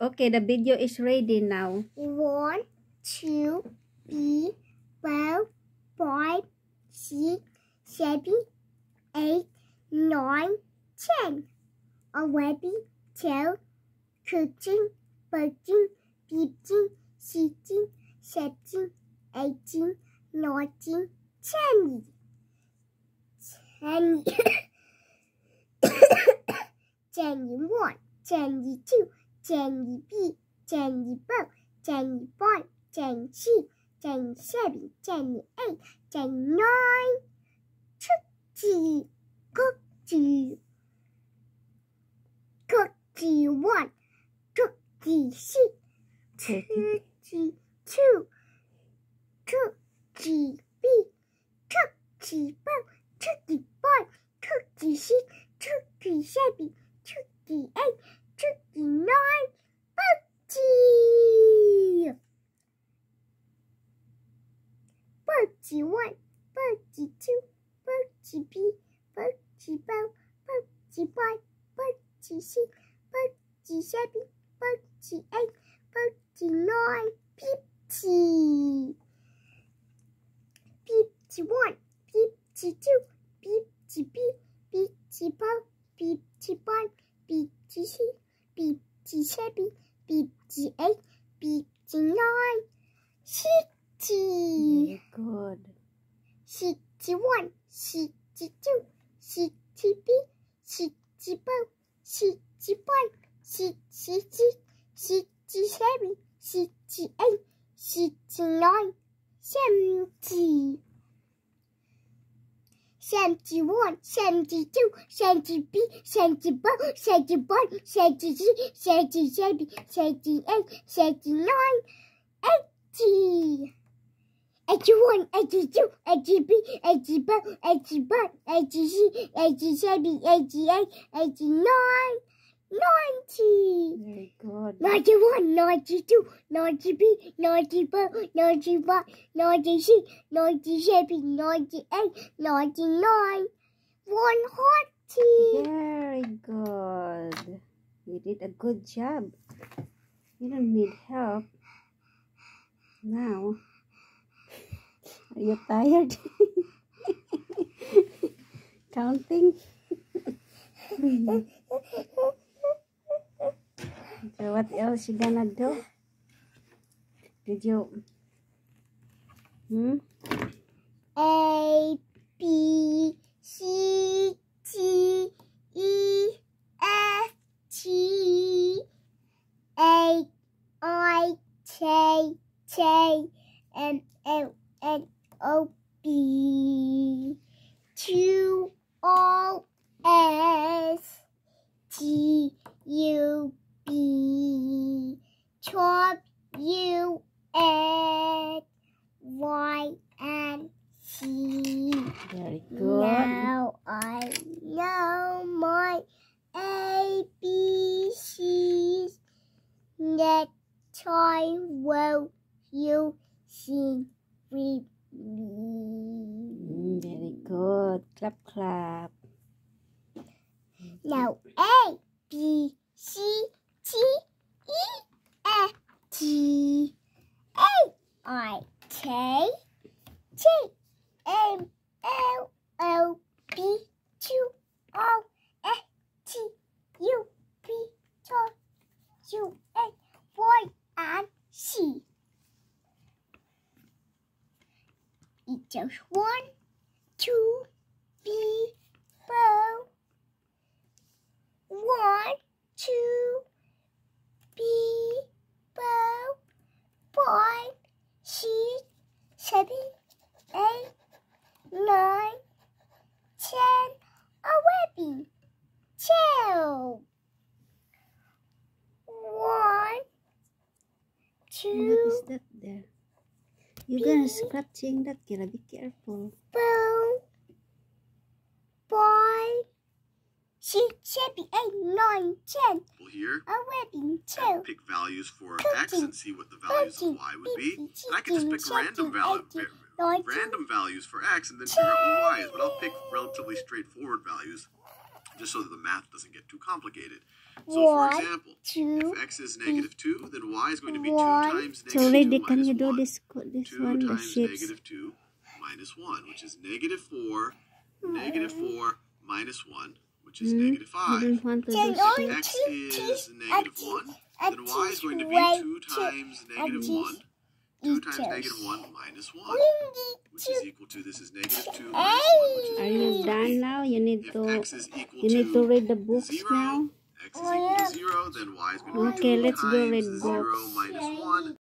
Okay, the video is ready now. One, two, three, four, five, six, seven, eight, nine, ten. Eleven, twelve, thirteen, fourteen, fifteen, sixteen, seventeen, eighteen, nineteen, twenty. Twenty. Twenty-one, twenty-two, twenty-three, twenty-four, twenty-five, twenty-six, twenty-seven, twenty-eight, twenty-nine, thirty. Thirty. Thirty-one, thirty-six, thirty-two, thirty-three, thirty-four, thirty-five, thirty-six, thirty-seven, thirty-eight, Forty-one, forty-two, forty-three, forty-four, forty-five, forty-six, forty-seven, forty-eight, forty-nine, fifty. Fifty-one, fifty-two, fifty-three, fifty-four, fifty-five, fifty-six, fifty-seven, fifty-eight, fifty-nine, sixty. Very good. Sixty-one, sixty-two, sixty-three, sixty-four, sixty-five, sixty-six, sixty-seven, sixty-eight, sixty-nine, seventy. Seventy-one, seventy-two, seventy-three, seventy-four, seventy-five, seventy-six, seventy-seven, seventy-eight, seventy-nine, eighty. Eighty-one, eighty-two, eighty-three, eighty-four, eighty-five, eighty-six, eighty-seven, eighty-eight, eighty-nine, ninety. Very good. Ninety-one, ninety-two, ninety-three, ninety-four, ninety-five, ninety-six, ninety-seven, ninety-eight, ninety-nine, one hundred. Very good. You did a good job. You don't need help. Now, are you tired? Counting? so what else you gonna do? Did you? Hmm? A B C D E F G A I K K M L N O B Q R S T U B W X Y and Z. Very good. Now I know my A B C's. Next time will you sing with good. Clap, clap. Now A B C T E F G A I K J M L O B Q R S T U V W X Y and C. Just one, two, three, four. One, two, three, four, five, six, seven, eight, nine, ten, eleven, twelve. One, What two, is that there? You're gonna scratching that, Kira. Be careful. four, five, six, seven, eight, nine, ten, here eleven, and pick values for Thirteen, x and see what the values of y would be. And I can just pick sixteen, random seventeen, value, eighteen, nineteen, random values for x and then figure out what y is. But I'll pick relatively straightforward values just so that the math doesn't get too complicated. So, for example, two, if x is negative 2, then y is going to be 2 One. times So negative ready, 2 can you do 1. this this 2 one, times shapes? negative 2 minus 1, which is negative 4, negative 4 minus 1, which is Hmm, 5. don't want Then do only If shapes. x is teeth, negative a 1, then y is going to be 2 times 1. 2 times negative 1 minus 1, which is equal to, this is negative 2 minus 1, Are you done now? You need If to x is equal you need to read the books 0, now. x is equal to 0, then y is going to be Okay, 2 let's go read 0 books. minus 1,